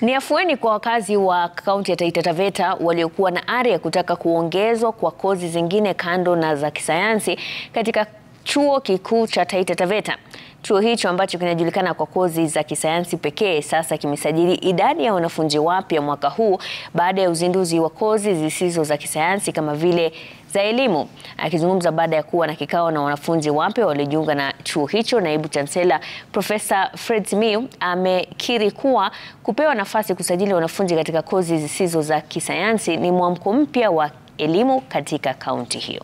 Ni afueni kwa wakazi wa kaunti ya Taita Taveta waliokuwa na ari ya kutaka kuongezwa kwa kozi zingine kando na za kisayansi katika chuo kikuu cha Taita Taveta. Chuo hicho ambacho kinajulikana kwa kozi za kisayansi pekee sasa kimesajili idadi ya wanafunzi wapya mwaka huu baada ya uzinduzi wa kozi zisizo za kisayansi kama vile za elimu. Akizungumza baada ya kuwa na kikao na wanafunzi wapya waliojiunga na chuo hicho, naibu chansela Profesa Fred Simiyu amekiri kuwa kupewa nafasi kusajili wanafunzi katika kozi zisizo za kisayansi ni mwamko mpya wa elimu katika kaunti hiyo.